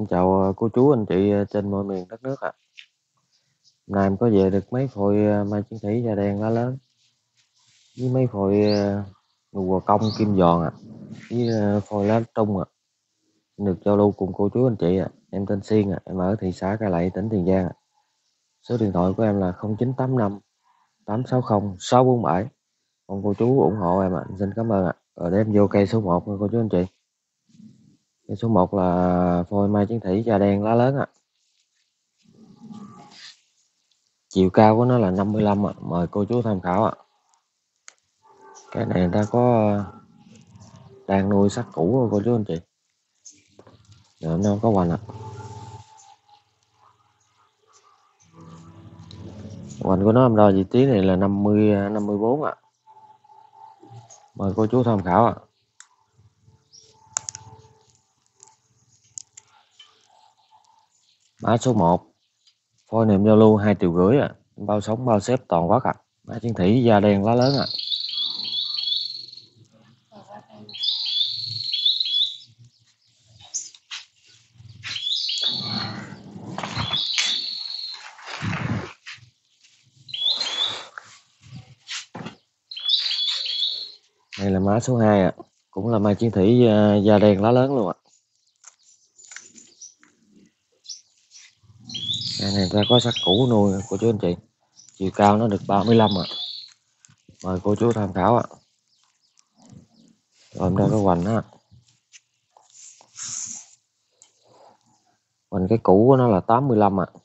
Xin chào, ờ, cô chú, anh chị, ờ, trên mọi miền đất nước ạ. Hôm nay em có về được mấy phôi, ờ, mai chiến thủy da đen lá lớn, với mấy phôi, ơ, rùa công kim giòn ạ, với, phôi lá trung ạ. À. được giao lưu cùng cô chú, anh chị ạ. Em tên Siên ạ, em ở thị xã Cai Lậy, tỉnh Tiền Giang ạ. Số điện thoại của em là 0985 860 647. Mong cô chú ủng hộ em ạ. Xin cảm ơn ạ. Rồi để em vô cây số 1 nha cô chú, anh chị. Cây số 1 là phôi mai chiến thủy trà đen lá lớn ạ. À. Chiều cao của nó là 55 ạ, à. mời cô chú tham khảo ạ. À. Cái này người ta có, đang nuôi sắc cũ rồi cô chú, anh chị. Rồi nó có hoành ạ. À. Hoành của nó em đo vị trí này là 50, 54 ạ. À. Mời cô chú tham khảo ạ. À. Mã số 1, phôi niệm giao lưu 2 triệu rưỡi à. bao sống bao xếp toàn quốc ạ. Mã chiến thủy da đen lá lớn ạ. à. Đây là mã số 2 ạ, à. cũng là mai chiến thủy da đen lá lớn luôn ạ. à. Cây này ta có sắt cũ nuôi cô chú, anh chị. Chiều cao nó được 35 ạ. À. Mời cô chú tham khảo ạ. À. Rồi em đo cái hoành á. Hoành cái cũ của nó là 85 ạ. À.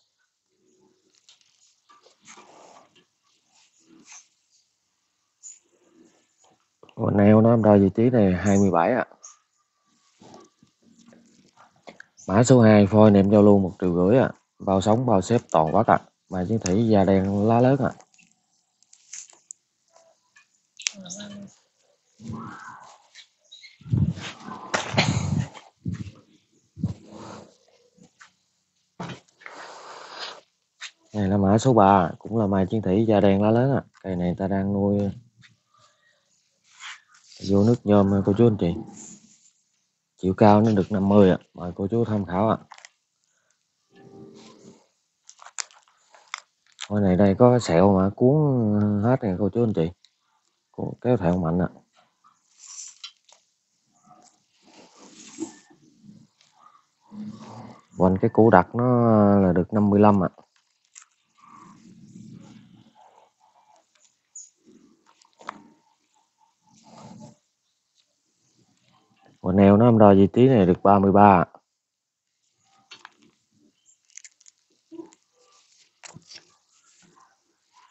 Hoành neo nó em vị trí này 27 ạ. À. Mã số 2 phôi nệm giao lưu 1.500.000 ạ, bao sống bao xếp toàn quá ạ. mà chiến thủy da đen lá lớn ạ. Này là mã số 3, cũng là mai chiến thủy da đen lá lớn à Cây này ta đang nuôi vô nước nhôm cô chú, anh chị. Chiều cao nó được 50 ạ, mời cô chú tham khảo ạ. Phôi này đây có sẹo mà cuốn ờ, hết này cô chú, anh chị. Cuốn kéo thẹo mạnh ạ. À. Quanh cái củ đặc nó ờ, là được 55 ạ. À. Hoành eo nó em đo vị trí này được 33 ạ. À.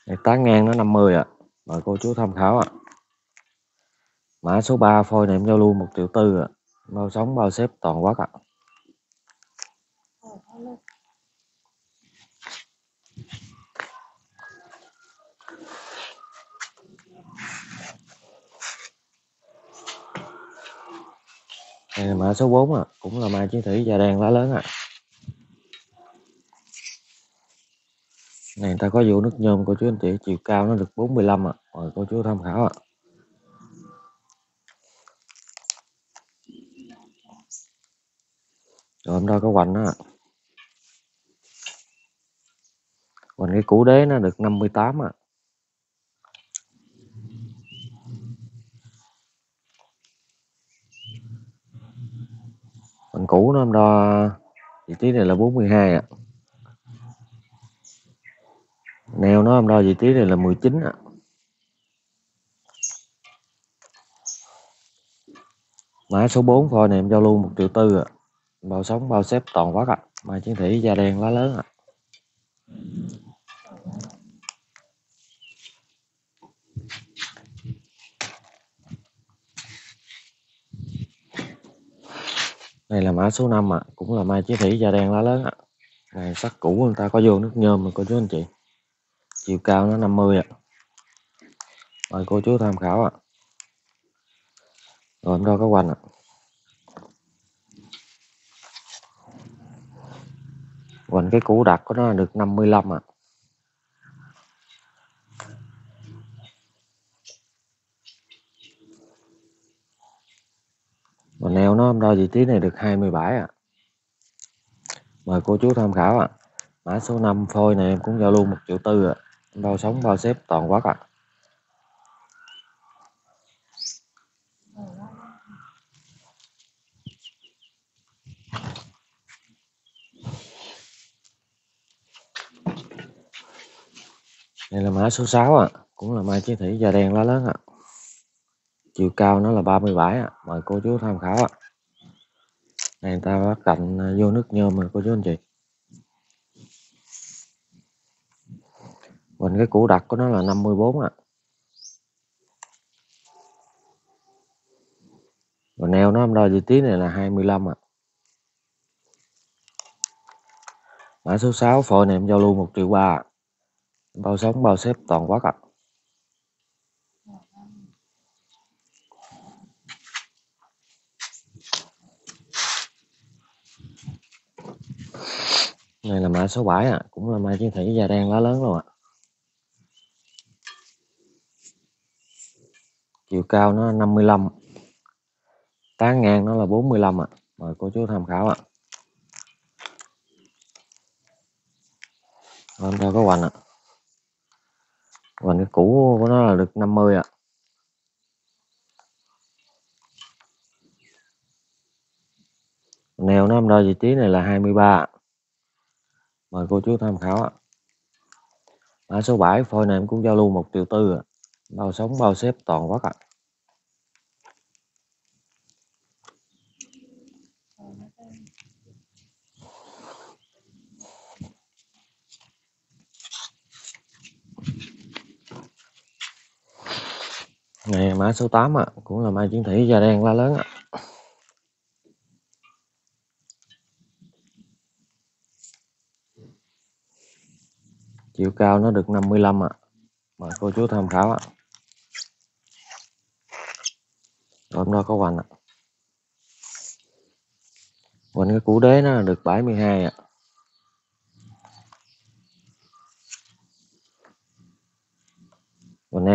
Này tán ngang nó 50 ạ. Mời cô chú tham khảo ạ. Mã số 3 phôi này em giao lưu 1 triệu tư ạ, bao sóng bao xếp toàn quốc ạ. Đây là mã số 4 ạ, cũng là mai chiến thủy da đen lá lớn ạ. Này người ta có vụ nước nhôm cô chú, anh chị. Chiều cao nó được 45 ạ. À. Mời cô chú tham khảo ạ. À. Rồi hôm đó có hoành á ạ. Hoành cái củ đế nó được 58 ạ. À. Hoành cũ nó hôm đo vị trí này là 42 ạ. À. Neo nó em đo vị trí này là 19 ạ. Mã số 4 phôi này em giao luôn 1 triệu tư ạ, bao sống bao xếp toàn quốc ạ. Mà chiến thủy da đen lá lớn ạ. Này là mã số 5 ạ, à. cũng là mai chiến thủy da đen lá lớn ạ. à. Này sắc cũ người ta có vô nước nhôm mà cô chú, anh chị. Chiều cao nó 50 ạ. Mời cô chú tham khảo ạ. Rồi em đo cái quanh ạ. quanh cái củ đặc của nó được 55 ạ. và neo nó em đo vị trí này được 27 ạ. mời cô chú tham khảo ạ mã số 5 phôi này em cũng giao luôn một triệu tư ạ bao sống bao xếp toàn quốc ạ đây là mã số 6 ạ. Cũng là mai chiến thủy da đen lá lớn ạ. Chiều cao nó là 37 ạ. Mời cô chú tham khảo ạ. Này, người ta bắt cạnh à, vô nước nhôm mà cô chú anh chị. Mình cái củ đặc của nó là 54 ạ và neo nó đo vị trí này là 25 ạ mã số 6 phôi này em giao lưu 1 triệu ba bao sống bao xếp toàn quốc ạ này là mã số 7 ạ à. cũng là mai chiến thủy da đen lá lớn luôn ạ à. Cao nó 55 tán ngang nó là 45 ạ. Mời cô chú tham khảo ạ. Hôm theo cái hoành ạ. Hoành cái cũ của nó là được 50 ạ. Neo nó đo vị trí này là 23 ạ. Mời cô chú tham khảo ạ. Mã số 7 phôi này em cũng giao lưu một triệu tư ạ. Bao sống, bao xếp, toàn quốc ạ. à. Này mã số 8 ạ à, cũng là mai chiến thủy da đen la lớn ạ à. chiều cao nó được 55 ạ à. mời cô chú tham khảo ạ à. hôm đó có hoành ạ à. hoành cái củ đế nó được 72 ạ à.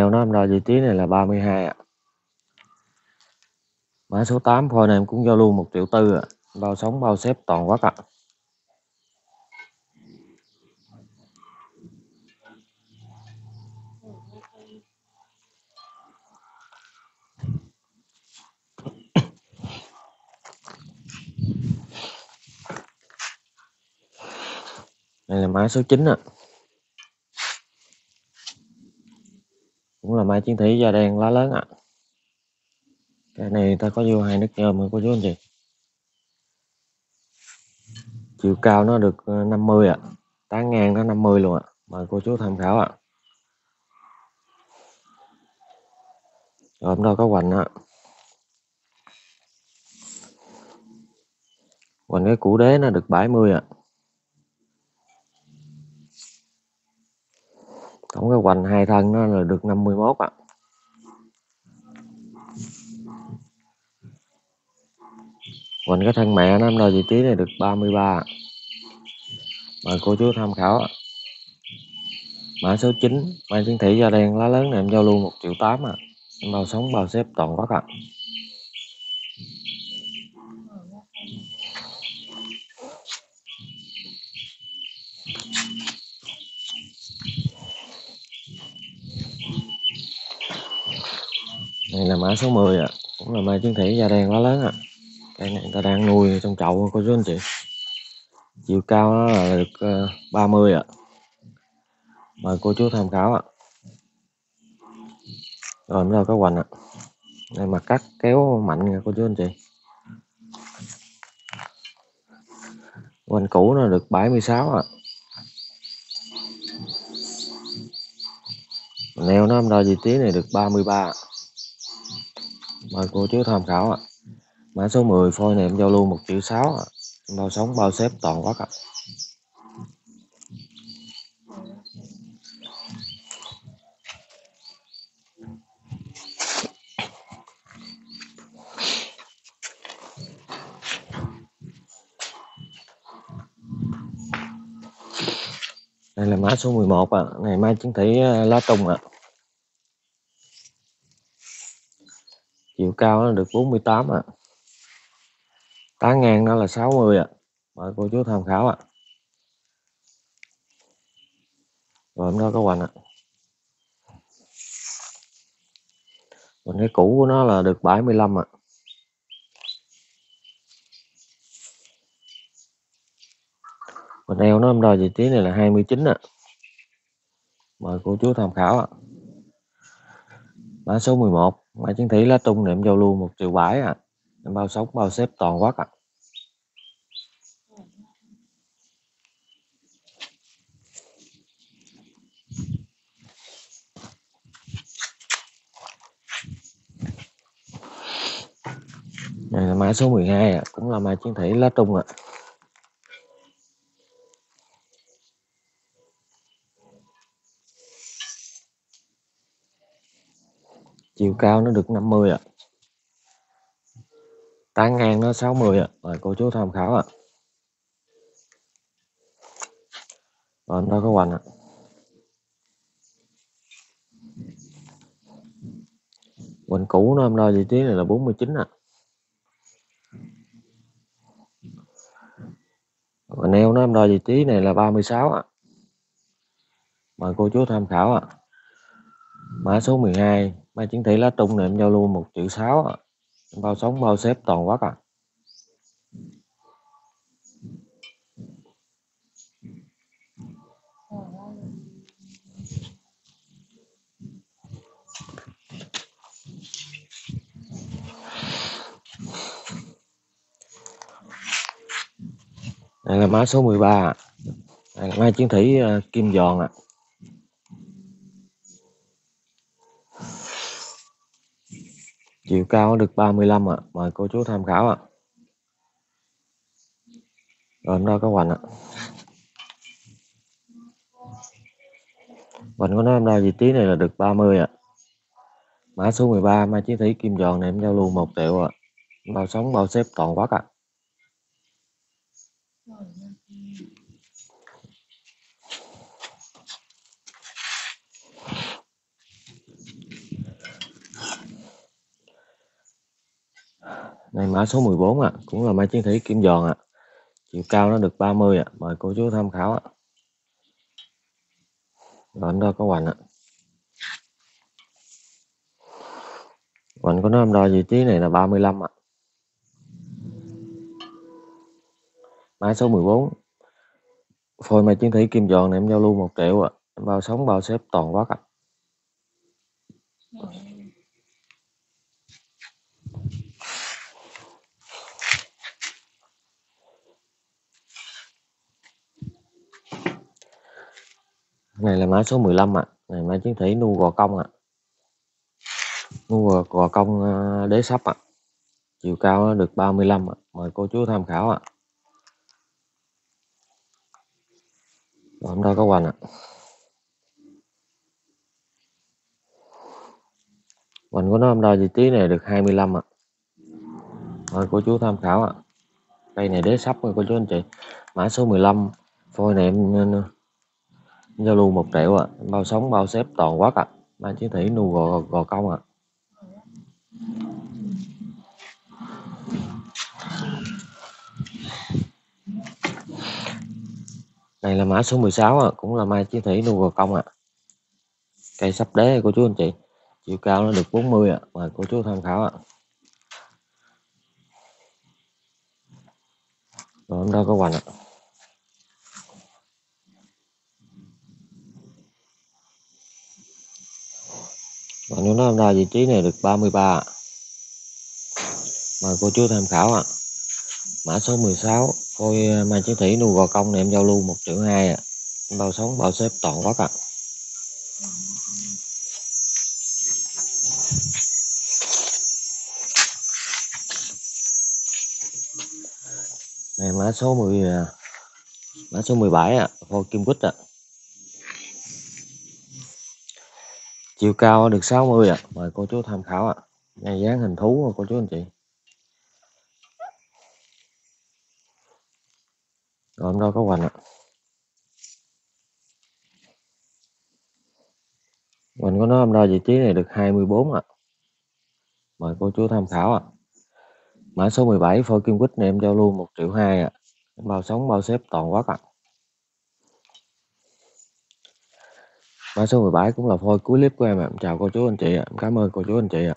Neo nó đo vị trí này là 32 ạ. Mã số 8 phôi này em cũng giao lưu 1 triệu tư ạ. Bao sống bao xếp toàn quốc ạ. Đây là mã số 9 ạ. À. cũng là mai chiến thủy da đen lá lớn ạ à. cái này ta có vô hai nước nhôm rồi cô chú anh chị chiều cao nó được ờ, 50 ạ à. tán ngang nó 50 luôn ạ à. mời cô chú tham khảo ạ à. rồi hôm đó có hoành ạ à. hoành cái củ đế nó được 70 ạ à. Tổng cái hoành hai thân nó là được 51 ạ à. hoành cái thân mẹ nó đo vị trí này được 33 mời cô chú tham khảo ạ mã số 9 mang chiến thị da đen, lá lớn này em giao lưu 1 triệu 8 ạ em bao sống bao xếp toàn quốc ạ à. Này là mã số 10 ạ à. cũng là mai chứng thủy da đen quá lớn ạ à. cây này người ta đang nuôi trong chậu cô chú anh chị chiều cao nó là được ờ, uh, 30 ạ à. mời cô chú tham khảo ạ à. rồi nó có hoành ạ à. đây mà cắt kéo mạnh nha cô chú anh chị hoành cũ nó được 76 ạ à. neo nó đo gì tí này được 33 ạ mời cô chú tham khảo ạ. Mã số 10 phôi này em giao lưu 1 triệu 6 ạ. Bao sống bao xếp toàn quốc ạ. Đây là mã số 11 ạ. Này mai chứng thủy ờ, lá trùng ạ. À. chiều cao nó được 48 ạ à. tán ngang nó là 60 ạ à. mời cô chú tham khảo ạ à. rồi nó có hoành ạ còn cái cũ của nó là được 75 ạ à. Mình eo nó hôm đo vị trí này là 29 ạ mời cô chú tham khảo ạ mã số 11 mã chiến thủy lá tung niệm giao lưu một triệu bãi à, em bao sống bao xếp toàn quốc à. này là mã số 12 à. Cũng là mã chiến thủy lá tung ạ chiều cao nó được 50 ạ. Tán ngang nó 60 ạ rồi cô chú tham khảo ạ. Rồi, nó có hoành ạ. Hoành cũ nó hôm nay vị trí này là 49 ạ. Hoành eo nó hôm đo vị trí này là 36 ạ. Mời cô chú tham khảo ạ mã số 12 mai chiến thị lá tung này em giao lưu một triệu sáu ạ bao sống bao xếp toàn quốc à. đây là mã số 13 ạ đây là mai chiến thủy uh, ờ, kim giòn ạ à. Chiều cao được 35 ạ. Mời cô chú tham khảo ạ. Rồi, hôm đó có hoành ạ. Hoành của nó em nay vị trí này là được 30 ạ. Mã số 13 mai chiến thủy, kim giòn này em giao lưu một triệu ạ. Bao sống bao xếp toàn quốc ạ. Này mã số 14 ạ à, cũng là mai chiến thủy kim giòn ạ À. chiều cao nó được 30 ạ à. mời cô chú tham khảo ạ rồi anh đo có hoành ạ hoành của nó em đo vị trí này là 35 ạ mã số 14 phôi mai chiến thủy kim giòn này em giao lưu 1 triệu ạ em bao sống bao xếp toàn quốc ạ Yeah. Này là mã số 15 ạ à. này mã chiến thủy nu gò công ạ à. nu gò, gò công à, đế sắp ạ à. chiều cao được 35 ạ à. mời cô chú tham khảo ạ Rồi, hôm đó có hoành ạ à. hoành của nó hôm đó vị trí này được 25 ạ à. mời cô chú tham khảo ạ à. cây này đế sắp rồi cô chú anh chị mã số 15 phôi này em giao lưu một triệu ạ. Bao sống bao xếp toàn quốc ạ. Ban chiến thủy nu gò, gò công ạ. Này là mã số 16 ạ cũng là mai chiến thủy nu gò công ạ. Cây sắp đế của chú anh chị. Chiều cao nó được 40 ạ mời cô chú tham khảo ạ. Rồi hôm đó có quành ạ. Và nếu nó ra vị trí này được 33 mời cô chú tham khảo ạ à. mã số 16 coi ờ, mai chiến thủy nuôi gò công này em giao lưu 1 triệu 2 ạ à. bao sống bao xếp toàn quốc ạ à. này, mã số 10 ờ, mã số 17 ạ phôi kim quýt ạ à. Chiều cao được 60 ạ à. mời cô chú tham khảo ạ à. ngay dáng hình thú cô chú anh chị rồi, hôm đó có hoành ạ à. hoành của nó hôm đó vị trí này được 24 ạ à. mời cô chú tham khảo ạ à. mã số 17 phôi kim quýt này em giao lưu 1 triệu 2 ạ à. bao sống, bao xếp, toàn quốc ạ. à. Mã số 17 cũng là phôi cuối clip của em ạ. Chào cô chú anh chị ạ. Cảm ơn cô chú anh chị ạ.